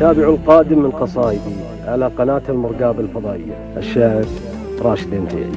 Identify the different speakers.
Speaker 1: تابعوا القادم من قصائدي على قناة المرقاب الفضائية الشاعر راشد انتيعي